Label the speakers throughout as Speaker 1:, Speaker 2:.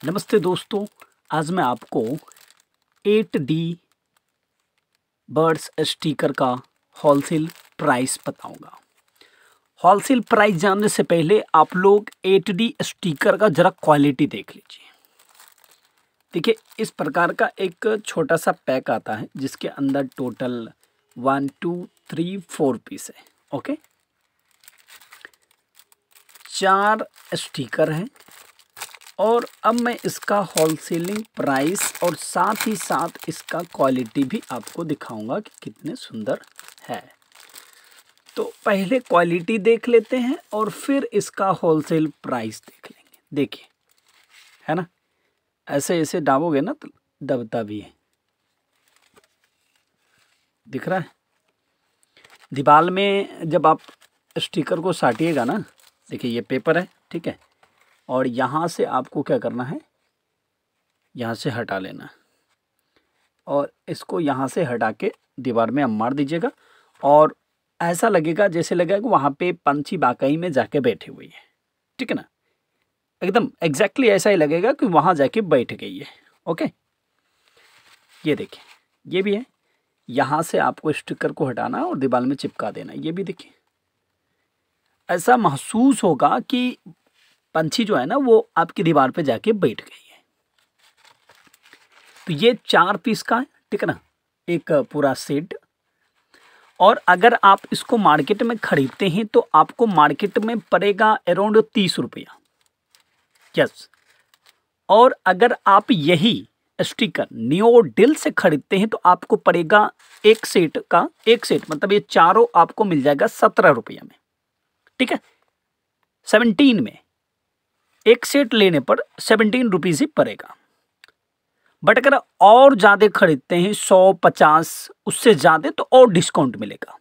Speaker 1: नमस्ते दोस्तों, आज मैं आपको एट डी बर्ड्स स्टिकर का होलसेल प्राइस बताऊँगा। होलसेल प्राइस जानने से पहले आप लोग एट डी स्टिकर का ज़रा क्वालिटी देख लीजिए। देखिए, इस प्रकार का एक छोटा सा पैक आता है, जिसके अंदर total one, two, three, four piece है, ओके? चार स्टिकर हैं और अब मैं इसका होलसेलिंग प्राइस और साथ ही साथ इसका क्वालिटी भी आपको दिखाऊँगा कि कितने सुंदर है। तो पहले क्वालिटी देख लेते हैं और फिर इसका होलसेल प्राइस देख लेंगे। देखिए, है ना? ऐसे ऐसे डाबोगे ना तो दबता भी है। दिख रहा है? दीवार में जब आप स्टिकर को साटिएगा ना, देखिए ये पेपर है, ठीक है? और यहाँ से आपको क्या करना है? यहाँ से हटा लेना और इसको यहाँ से हटा के दीवार में मार दीजिएगा और ऐसा लगेगा जैसे लगेगा कि वहाँ पे पंछी बाकई में जाके बैठे हुई है। ठीक है ना? एकदम एग्जैक्टली ऐसा ही लगेगा कि वहाँ जाके बैठ गई है। ओके? ये देखिए, ये भी है। यहाँ से आपको स्टिकर को हटाना और दीवार में चिपका देना, ये भी देखिए। ऐसा महसूस होगा कि पंछी जो है ना, वो आपकी दीवार पे जाके बैठ गई है। तो ये चार पीस का है, ठीक है ना? एक पूरा सेट। और अगर आप इसको मार्केट में खरीदते हैं तो आपको मार्केट में पड़ेगा अराउंड तीस रुपया। यस। और अगर आप यही स्टिकर नियो डिल से खरीदते हैं तो आपको पड़ेगा एक सेट का, एक सेट मतलब ये चारों आपको मिल जाएगा सत्रह रुपया में। ठीक है? सेवनटीन में। एक सेट लेने पर सेवनटीन रुपीज़ ही पड़ेगा। बट अगर और ज़्यादा खरीदते हैं, सौ पचास, उससे ज़्यादा तो और डिस्काउंट मिलेगा।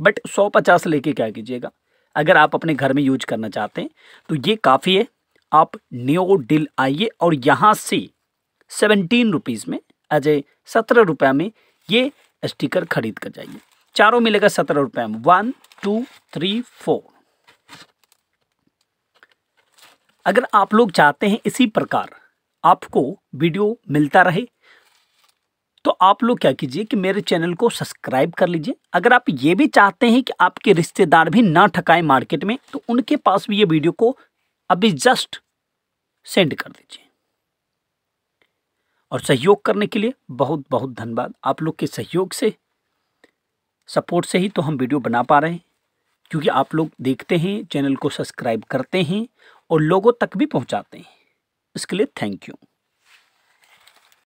Speaker 1: बट सौ पचास लेके क्या कीजिएगा? अगर आप अपने घर में यूज़ करना चाहते हैं तो ये काफ़ी है। आप न्यो डिल आइए और यहाँ से सेवनटीन रुपीज़ में अजय सत्रह रुपये में ये स्टिकर खरीद कर जाइए। चारों मिलेगा सत्रह रुपये में। One, two, three, four. अगर आप लोग चाहते हैं इसी प्रकार आपको वीडियो मिलता रहे तो आप लोग क्या कीजिए कि मेरे चैनल को सब्सक्राइब कर लीजिए। अगर आप ये भी चाहते हैं कि आपके रिश्तेदार भी ना ठकाए मार्केट में तो उनके पास भी ये वीडियो को अभी जस्ट सेंड कर दीजिए। और सहयोग करने के लिए बहुत बहुत धन्यवाद। आप लोग के सहयोग से, सपोर्ट से ही तो हम वीडियो बना पा रहे हैं, क्योंकि आप लोग देखते हैं, चैनल को सब्सक्राइब करते हैं और लोगों तक भी पहुंचाते हैं। इसके लिए थैंक यू।